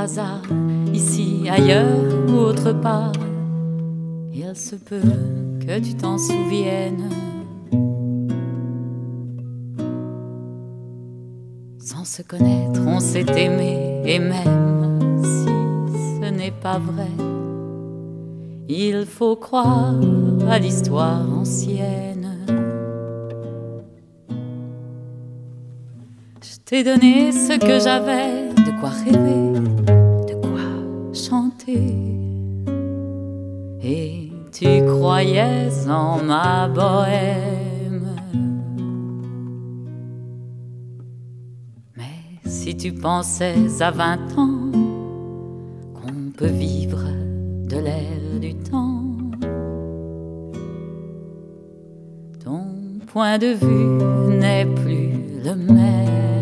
hasard, ici, ailleurs ou autre part. Il se peut que tu t'en souviennes. Sans se connaître, on s'est aimé, et même si ce n'est pas vrai, il faut croire à l'histoire ancienne. Je t'ai donné ce que j'avais, quoi rêver, de quoi chanter. Et tu croyais en ma bohème. Mais si tu pensais à vingt ans qu'on peut vivre de l'air du temps, ton point de vue n'est plus le même.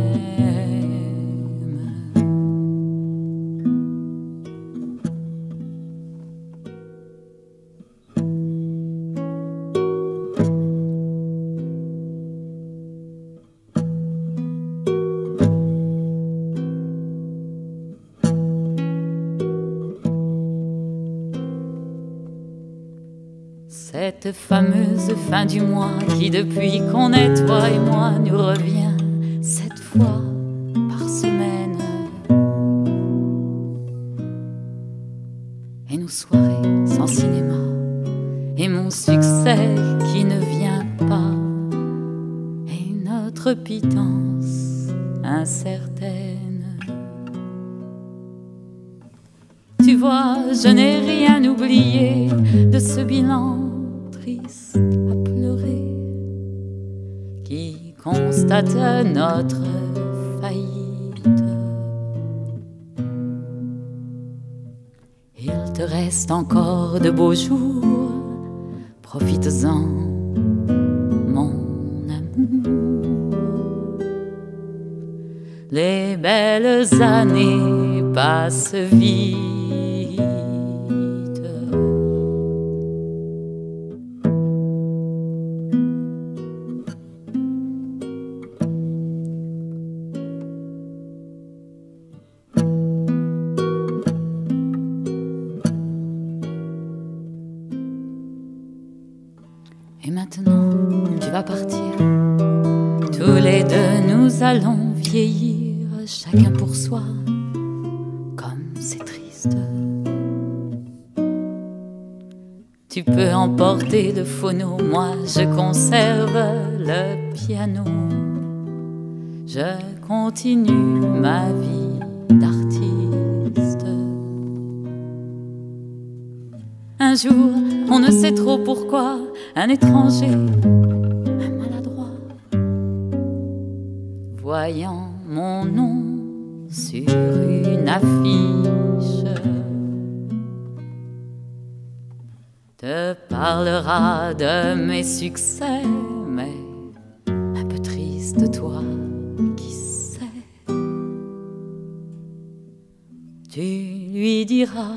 Cette fameuse fin du mois qui depuis qu'on est toi et moi nous revient cette fois par semaine. Et nos soirées sans cinéma et mon succès qui ne vient pas et notre pitance incertaine. Tu vois, je n'ai rien oublié de ce bilan à pleurer qui constate notre faillite. Il te reste encore de beaux jours, profites-en, mon amour. Les belles années passent vite. Et maintenant, tu vas partir. Tous les deux, nous allons vieillir, chacun pour soi, comme c'est triste. Tu peux emporter le phono, moi je conserve le piano. Je continue ma vie d'artiste. Jour, on ne sait trop pourquoi, un étranger, un maladroit, voyant mon nom sur une affiche, te parlera de mes succès, mais un peu triste toi, qui sais, tu lui diras